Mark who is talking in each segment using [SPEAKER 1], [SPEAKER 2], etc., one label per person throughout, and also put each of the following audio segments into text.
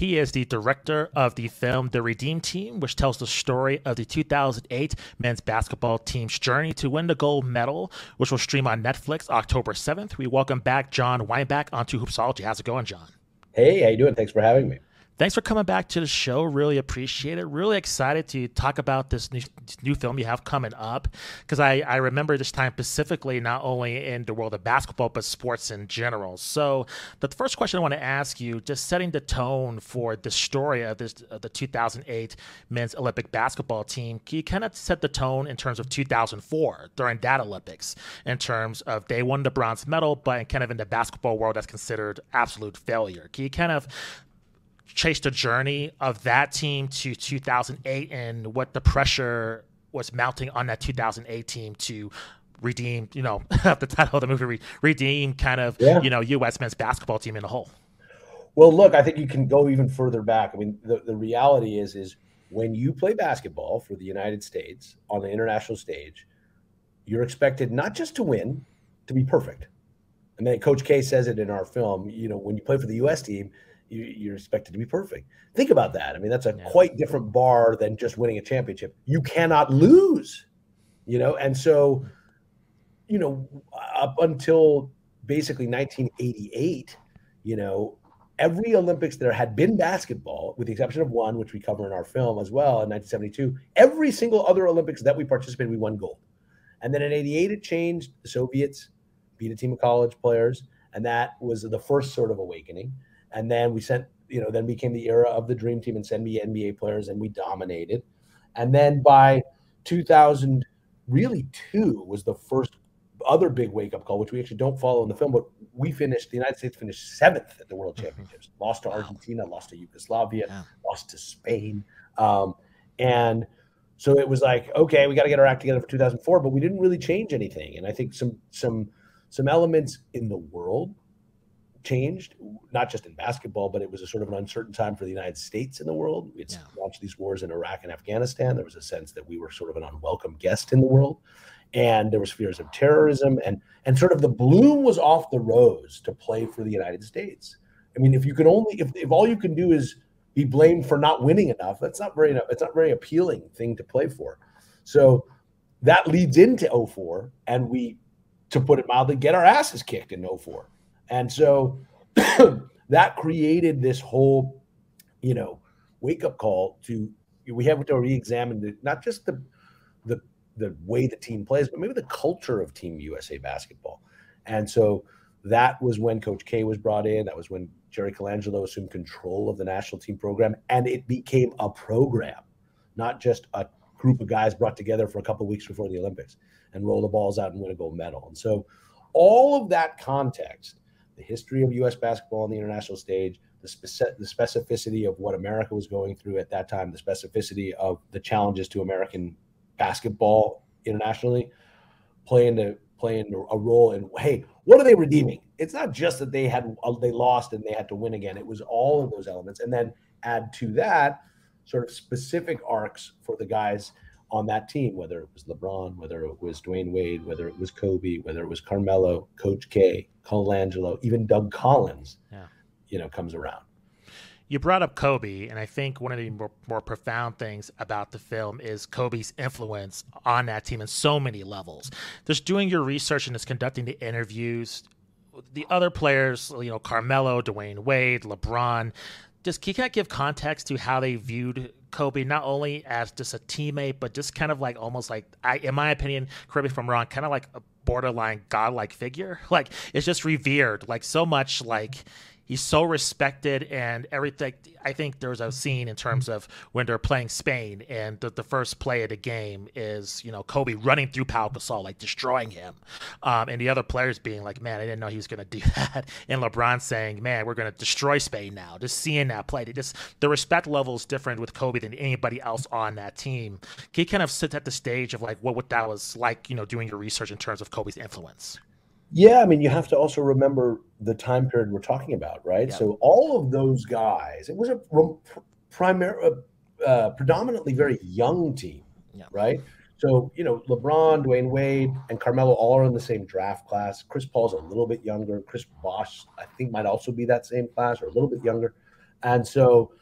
[SPEAKER 1] He is the director of the film The Redeem Team, which tells the story of the 2008 men's basketball team's journey to win the gold medal, which will stream on Netflix October 7th. We welcome back Jon Weinbach onto Hoopsology. How's it going, Jon?
[SPEAKER 2] Hey, how you doing? Thanks for having me.
[SPEAKER 1] Thanks for coming back to the show. Really appreciate it. Really excited to talk about this new, new film you have coming up because I, I remember this time specifically not only in the world of basketball but sports in general. So the first question I want to ask you, just setting the tone for the story of this of the 2008 men's Olympic basketball team, can you kind of set the tone in terms of 2004 during that Olympics in terms of they won the bronze medal, but kind of in the basketball world that's considered absolute failure. Can you kind of chase the journey of that team to 2008 and what the pressure was mounting on that 2008 team to redeem, you know, the title of the movie, re- redeem kind of, yeah. you know, U.S. men's basketball team in a whole.
[SPEAKER 2] Well, look, I think you can go even further back. I mean, the, the reality is, is when you play basketball for the United States on the international stage, you're expected not just to win, to be perfect. And then Coach K says it in our film, you know, when you play for the U.S. team, you, are expected to be perfect. Think about that. I mean, that's a yeah. quite different bar than just winning a championship. You cannot lose, you know, and so, you know, up until basically 1988, you know, every Olympics there had been basketball, with the exception of one, which we cover in our film as well in 1972. Every single other Olympics that we participated, we won gold. And then in 88, it changed. The Soviets beat a team of college players, and that was the first sort of awakening. And then we sent, you know, then became the era of the dream team and send me NBA players, and we dominated. And then by 2000, really two was the first other big wake up call, which we actually don't follow in the film, but we finished, the United States finished seventh at the World mm-hmm. Championships, lost to wow. Argentina, lost to Yugoslavia, yeah. lost to Spain. Um, and so it was like, okay, we got to get our act together for 2004, but we didn't really change anything. And I think some, some, some elements in the world changed, not just in basketball, but it was a sort of an uncertain time for the United States in the world. Had yeah. launched these wars in Iraq and Afghanistan. There was a sense that we were sort of an unwelcome guest in the world. And there was fears of terrorism and and sort of the bloom was off the rose to play for the United States. I mean, if you can only if, if all you can do is be blamed for not winning enough, that's not very it's not very appealing thing to play for. So that leads into 04 and we to put it mildly get our asses kicked in 04 and so that created this whole, you know, wake up call to we have to re-examine the, not just the the the way the team plays, but maybe the culture of Team USA basketball. And so that was when Coach K was brought in. That was when Jerry Colangelo assumed control of the national team program, and it became a program, not just a group of guys brought together for a couple weeks before the Olympics and roll the balls out and win a gold medal. And so all of that context the history of U.S. basketball on the international stage, the, speci- the specificity of what America was going through at that time, the specificity of the challenges to American basketball internationally, playing playing a role in hey, what are they redeeming? It's not just that they had uh, they lost and they had to win again. It was all of those elements, and then add to that sort of specific arcs for the guys on that team, whether it was LeBron, whether it was Dwyane Wade, whether it was Kobe, whether it was Carmelo, Coach K, Colangelo, even Doug Collins, yeah. you know, comes around.
[SPEAKER 1] You brought up Kobe, and I think one of the more, more, profound things about the film is Kobe's influence on that team in so many levels. Just doing your research and just conducting the interviews, the other players, you know, Carmelo, Dwyane Wade, LeBron, just can you kind of give context to how they viewed Kobe not only as just a teammate, but just kind of like almost like I, in my opinion, correct me if I'm wrong, kind of like a borderline godlike figure. Like it's just revered, like so much like he's so respected and everything. I think there's a scene in terms of when they're playing Spain and the, the first play of the game is, you know, Kobe running through Pau Gasol, like destroying him. Um, and the other players being like, man, I didn't know he was going to do that. And LeBron saying, man, we're going to destroy Spain now. Just seeing that play. Just, the respect level is different with Kobe than anybody else on that team. He kind of sits at the stage of like what, what that was like, you know, doing your research in terms of Kobe's influence?
[SPEAKER 2] Yeah, I mean, you have to also remember the time period we're talking about, right? Yeah. So all of those guys, it was a primary, uh, uh, predominantly very young team, yeah. right? So you know, LeBron, Dwyane Wade, and Carmelo all are in the same draft class. Chris Paul's a little bit younger. Chris Bosh, I think, might also be that same class or a little bit younger. And so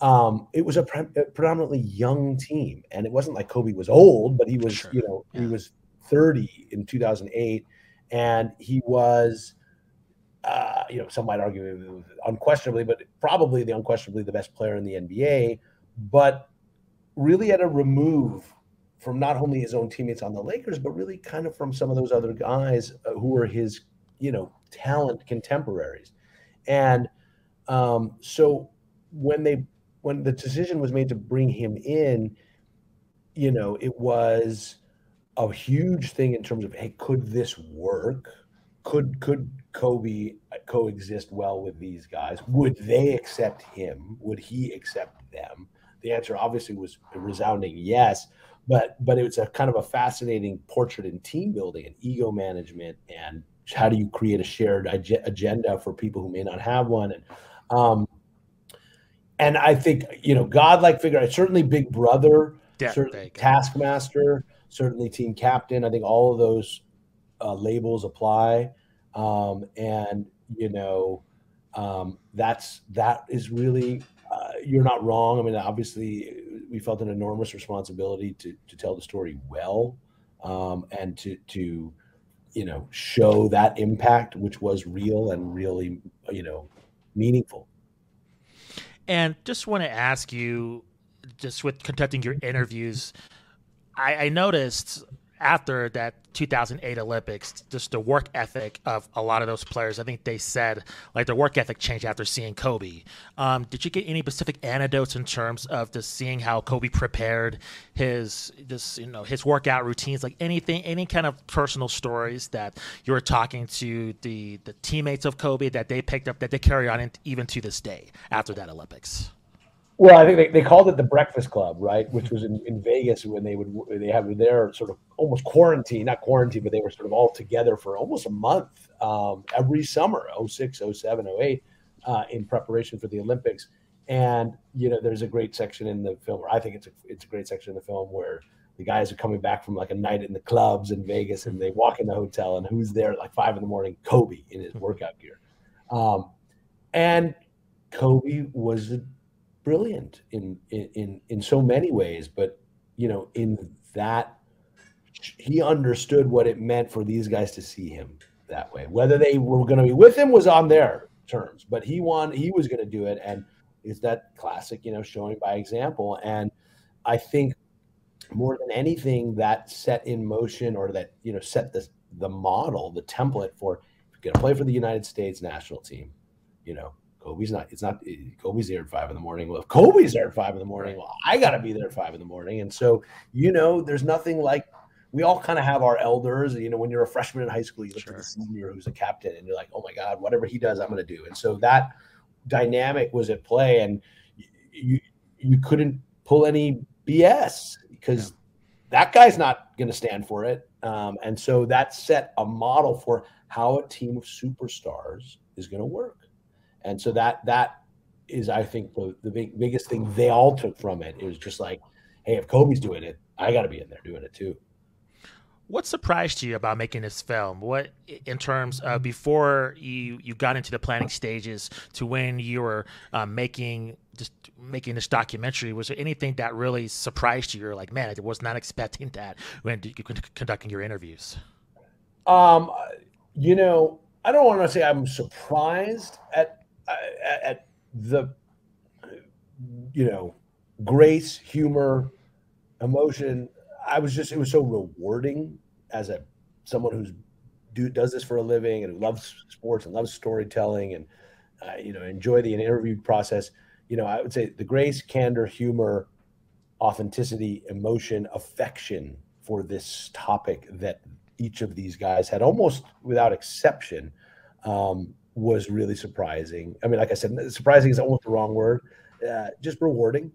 [SPEAKER 2] um, it was a, pre- a, predominantly young team, and it wasn't like Kobe was old, but he was, sure. you know, yeah. he was 30 in 2008, and he was, uh, you know, some might argue unquestionably, but probably the unquestionably the best player in the NBA, but really at a remove from not only his own teammates on the Lakers, but really kind of from some of those other guys uh, who were his, you know, talent contemporaries. And um, so when they when the decision was made to bring him in, you know, it was a huge thing in terms of hey, could this work? Could could Kobe coexist well with these guys? Would they accept him? Would he accept them? The answer obviously was a resounding yes but but it's a kind of a fascinating portrait in team building and ego management and how do you create a shared agenda for people who may not have one and um and i think you know godlike figure certainly big brother yeah, certainly taskmaster certainly team captain. I think all of those uh, labels apply. Um and you know um that's that is really uh, you're not wrong. I mean obviously we felt an enormous responsibility to to tell the story well um, and to to you know show that impact which was real and really you know meaningful.
[SPEAKER 1] And just want to ask you just with conducting your interviews I, I noticed after that 2008 Olympics, just the work ethic of a lot of those players, I think they said like their work ethic changed after seeing Kobe. Um, did you get any specific anecdotes in terms of just seeing how Kobe prepared his just you know his workout routines, like anything, any kind of personal stories that you were talking to the the teammates of Kobe that they picked up that they carry on even to this day after that Olympics?
[SPEAKER 2] Well, I think they, they called it the Breakfast Club, right? Which was in, in Vegas when they would they had their sort of almost quarantine, not quarantine, but they were sort of all together for almost a month um, every summer, 06, 07, 08, uh, in preparation for the Olympics. And you know, there's a great section in the film, where I think it's a it's a great section in the film where the guys are coming back from like a night in the clubs in Vegas, and they walk in the hotel, and who's there at like five in the morning? Kobe in his workout gear, um, and Kobe was brilliant in in in so many ways but you know in that he understood what it meant for these guys to see him that way. Whether they were going to be with him was on their terms but he won he was going to do it and it's that classic you know showing by example. And i think more than anything that set in motion or that you know set the the model the template for if you're going to play for the united states national team you know Kobe's not. It's not. Kobe's there at five in the morning. Well, if Kobe's there at five in the morning, well, I got to be there at five in the morning. And so, you know, there's nothing like we all kind of have our elders. You know, when you're a freshman in high school, you look sure. at the senior who's a captain, and you're like, oh my god, whatever he does, I'm going to do. And so that dynamic was at play, and you you couldn't pull any BS because yeah. that guy's not going to stand for it. Um, and so that set a model for how a team of superstars is going to work. And so that that is, I think, the, the big, biggest thing they all took from it. It was just like, hey, if Kobe's doing it, I got to be in there doing it too.
[SPEAKER 1] What surprised you about making this film? What, in terms of before you you got into the planning stages to when you were um, making just making this documentary? Was there anything that really surprised you? You're like, man, I was not expecting that when you conducting your interviews.
[SPEAKER 2] Um, you know, I don't want to say I'm surprised at at the you know grace, humor, emotion. I was just it was so rewarding as a someone who's do does this for a living and loves sports and loves storytelling and uh, you know enjoy the interview process. You know, I would say the grace, candor, humor, authenticity, emotion, affection for this topic that each of these guys had almost without exception um, was really surprising. I mean, like I said, surprising is almost the wrong word. Uh, just rewarding.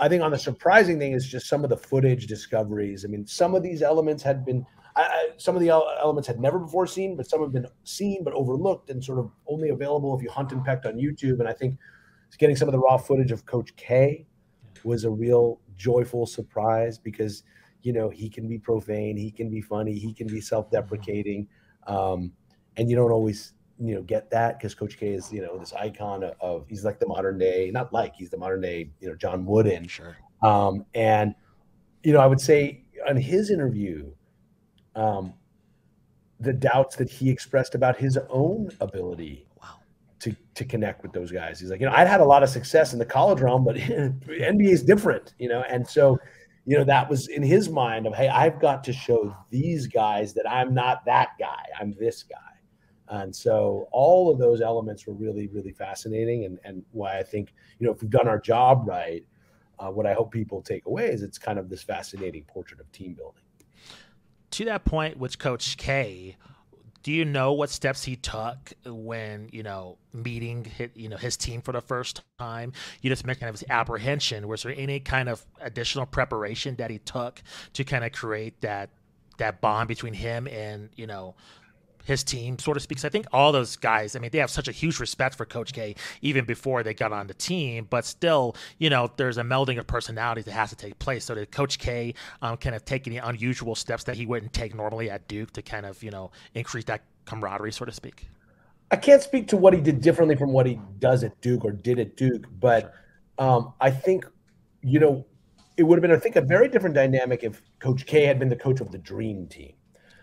[SPEAKER 2] I think on the surprising thing is just some of the footage discoveries. I mean, some of these elements had been, I, some of the elements had never before seen, but some have been seen but overlooked and sort of only available if you hunt and pecked on YouTube. And I think getting some of the raw footage of Coach K was a real joyful surprise because you know he can be profane, he can be funny, he can be self-deprecating, um, and you don't always you know get that because Coach K is you know this icon of, of, he's like the modern day not like he's the modern day you know John Wooden.
[SPEAKER 1] Sure.
[SPEAKER 2] Um, and you know I would say on his interview um, the doubts that he expressed about his own ability
[SPEAKER 1] wow.
[SPEAKER 2] to to connect with those guys. He's like you know I'd had a lot of success in the college realm but NBA is different you know? And so you know that was in his mind of hey I've got to show these guys that I'm not that guy I'm this guy and so all of those elements were really, really fascinating. And, and why I think, you know, if we've done our job right, uh, what I hope people take away is it's kind of this fascinating portrait of team building.
[SPEAKER 1] To that point with Coach K, do you know what steps he took when you know meeting his, you know his team for the first time? You just mentioned his apprehension. Was there any kind of additional preparation that he took to kind of create that that bond between him and you know his team, so to speak. I think all those guys, I mean, they have such a huge respect for Coach K even before they got on the team, but still, you know, there's a melding of personalities that has to take place. So did Coach K um, kind of take any unusual steps that he wouldn't take normally at Duke to kind of, you know, increase that camaraderie, so to speak?
[SPEAKER 2] I can't speak to what he did differently from what he does at Duke or did at Duke, but sure. um, I think, you know, it would have been, I think, a very different dynamic if Coach K had been the coach of the dream team.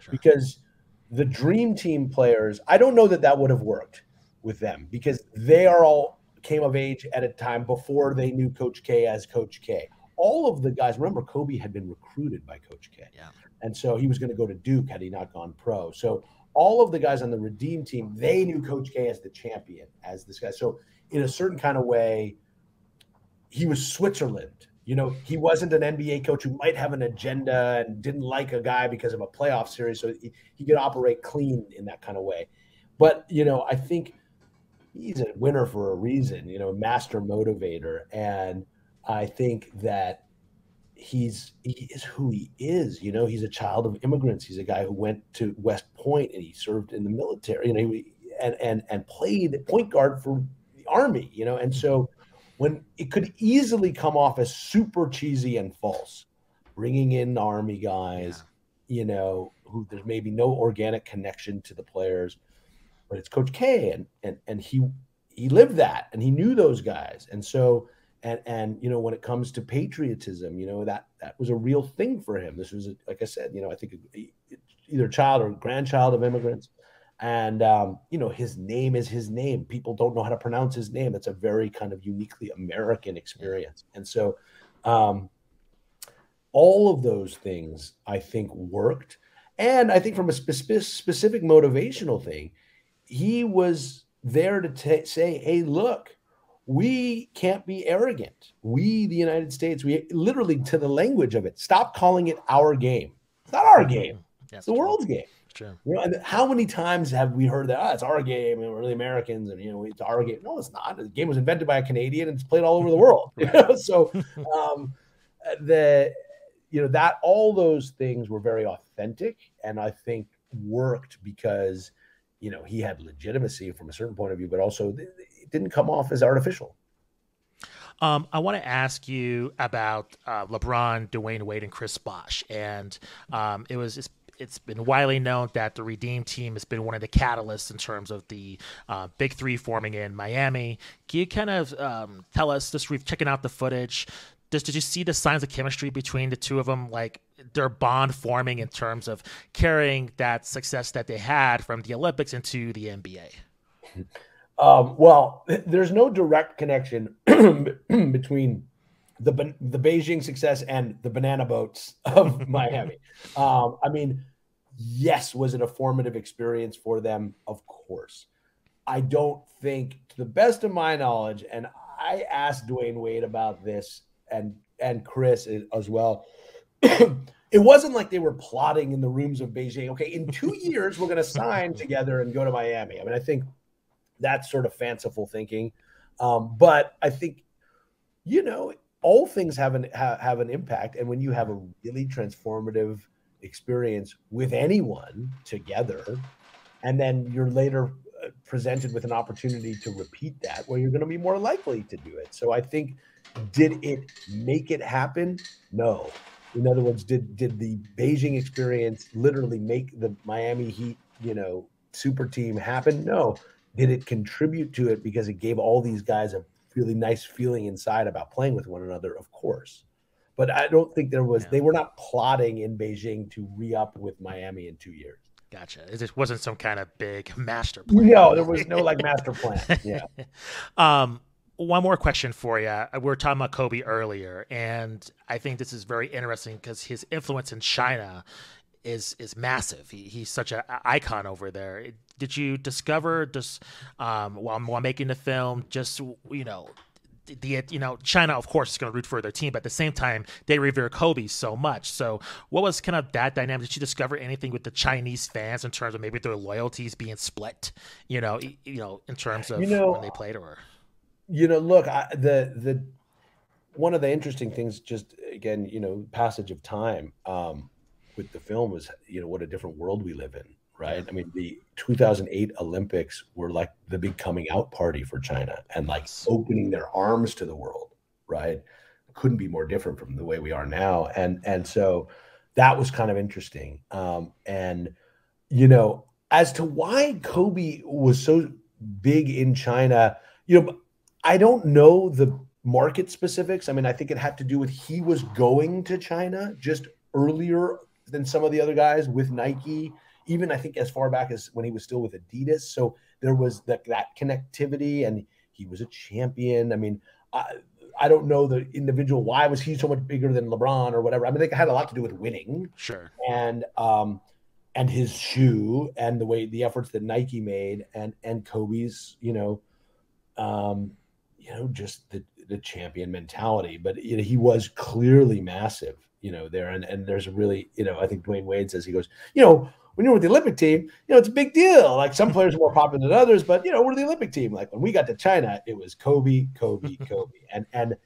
[SPEAKER 2] Sure. Because – the dream team players, I don't know that that would have worked with them because they are all came of age at a time before they knew Coach K as Coach K. All of the guys, remember, Kobe had been recruited by Coach K.
[SPEAKER 1] Yeah.
[SPEAKER 2] And so he was going to go to Duke had he not gone pro. So all of the guys on the Redeem team, they knew Coach K as the champion, as this guy. So in a certain kind of way, he was Switzerland you know, he wasn't an NBA coach who might have an agenda and didn't like a guy because of a playoff series. So he, he could operate clean in that kind of way. But, you know, I think he's a winner for a reason, you know, a master motivator. And I think that he's he is who he is. You know, he's a child of immigrants. He's a guy who went to West Point and he served in the military, you know, he, and and and played point guard for the army, you know, and so when it could easily come off as super cheesy and false, bringing in army guys, yeah. you know, who there's maybe no organic connection to the players, but it's Coach K, and and and he he lived that, and he knew those guys, and so and and you know when it comes to patriotism, you know that that was a real thing for him. This was a, like I said, you know, I think either child or grandchild of immigrants and um, you know his name is his name. People don't know how to pronounce his name. It's a very kind of uniquely american experience. And so um, all of those things i think worked. And i think from a spe- specific motivational thing he was there to t- say hey look we can't be arrogant. We the united states we literally to the language of it stop calling it our game. It's not our game. It's the world's game
[SPEAKER 1] True.
[SPEAKER 2] You know, how many times have we heard that? Oh, it's our game, and we're the Americans, and you know, it's our game. No, it's not. The game was invented by a Canadian, and it's played all over the world. You know? So, um, the you know that all those things were very authentic, and I think worked because you know he had legitimacy from a certain point of view, but also it didn't come off as artificial.
[SPEAKER 1] Um, I want to ask you about uh, LeBron, Dwyane Wade, and Chris Bosh, and um, it was it's been widely known that the Redeem team has been one of the catalysts in terms of the uh, Big Three forming in Miami. Can you kind of um, tell us, just we've checking out the footage, just did you see the signs of chemistry between the two of them, like their bond forming in terms of carrying that success that they had from the Olympics into the NBA?
[SPEAKER 2] Um, well, there's no direct connection between the the Beijing success and the banana boats of Miami. Um, I mean, yes, was it a formative experience for them? Of course. I don't think, to the best of my knowledge, and I asked Dwyane Wade about this and and Chris as well. it wasn't like they were plotting in the rooms of Beijing. Okay, in two years we're going to sign together and go to Miami. I mean, I think that's sort of fanciful thinking, um, but I think you know all things have an ha, have an impact and when you have a really transformative experience with anyone together and then you're later uh, presented with an opportunity to repeat that where you're going to be more likely to do it so i think did it make it happen no in other words did did the beijing experience literally make the miami heat you know super team happen? No. Did it contribute to it because it gave all these guys a really nice feeling inside about playing with one another? Of course. But I don't think there was, yeah. they were not plotting in Beijing to re up with Miami in two years.
[SPEAKER 1] Gotcha. It just wasn't some kind of big master plan.
[SPEAKER 2] No, there was no like master plan. Yeah.
[SPEAKER 1] um, one more question for you. We were talking about Kobe earlier, and I think this is very interesting because his influence in China is is massive. He, he's such an icon over there. Did you discover just um, while while making the film, just you know, the you know China of course is going to root for their team, but at the same time they revere Kobe so much. So what was kind of that dynamic? Did you discover anything with the Chinese fans in terms of maybe their loyalties being split? You know, you know, in terms of you know, when they played or
[SPEAKER 2] you know, look, I, the the one of the interesting things, just again, you know, passage of time um, with the film was, you know, what a different world we live in, right? I mean, the 2008 Olympics were like the big coming out party for China and like opening their arms to the world, right? Couldn't be more different from the way we are now, and and so that was kind of interesting. Um, and you know, as to why Kobe was so big in China, you know, I don't know the market specifics. I mean, I think it had to do with he was going to China just earlier than some of the other guys with Nike, even I think as far back as when he was still with Adidas. So there was that, that connectivity and he was a champion. I mean, I, I don't know the individual why was he so much bigger than LeBron or whatever. I mean, it had a lot to do with winning.
[SPEAKER 1] Sure.
[SPEAKER 2] And um and his shoe and the way the efforts that Nike made and and Kobe's, you know, um you know, just the the champion mentality. But you know, he was clearly massive, you know, there. And and there's a really, you know, I think Dwyane Wade says he goes, you know, when you're with the Olympic team, you know, it's a big deal. Like some players are more popular than others, but you know, we're the Olympic team. Like when we got to China, it was Kobe, Kobe, Kobe. And and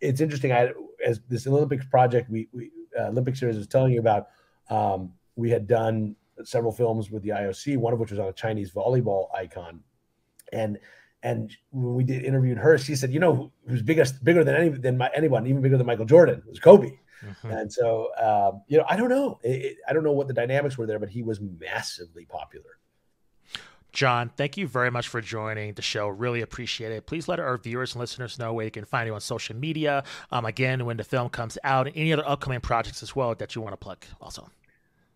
[SPEAKER 2] it's interesting. I as this Olympics project, we we uh, Olympic series was telling you about. Um, we had done several films with the IOC, one of which was on a Chinese volleyball icon, and and when we did interviewed her, she said, "You know, who's biggest, bigger than any than my, anyone, even bigger than Michael Jordan, was Kobe." Mm-hmm. And so, um, you know, I don't know, it, it, I don't know what the dynamics were there, but he was massively popular.
[SPEAKER 1] Jon, thank you very much for joining the show. Really appreciate it. Please let our viewers and listeners know where you can find you on social media. Um, again, when the film comes out, and any other upcoming projects as well that you want to plug. Also,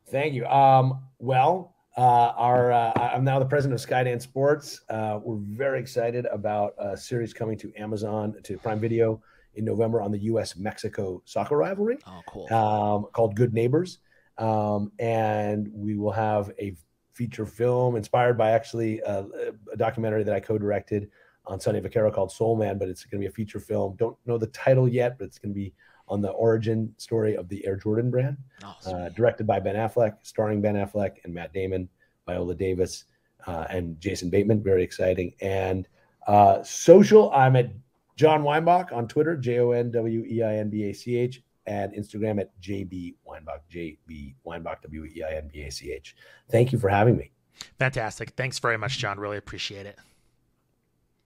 [SPEAKER 2] thank you. Um, well, uh, our uh, I'm now the president of Skydance Sports. Uh, we're very excited about a series coming to Amazon to Prime Video in November on the U.S. Mexico soccer rivalry.
[SPEAKER 1] Oh, cool.
[SPEAKER 2] Um, called Good Neighbors, um, and we will have a feature film inspired by actually a, a documentary that I co-directed on Sonny Vaccaro called Sole Man, but it's going to be a feature film. Don't know the title yet, but it's going to be on the origin story of the Air Jordan brand, oh, uh, directed by Ben Affleck, starring Ben Affleck and Matt Damon, Viola Davis, uh, and Jason Bateman. Very exciting. And uh, social, I'm at Jon Weinbach on Twitter, J O N W E I N B A C H, and Instagram at JB Weinbach, J B Weinbach, W E I N B A C H. Thank you for having me.
[SPEAKER 1] Fantastic. Thanks very much, Jon. Really appreciate it.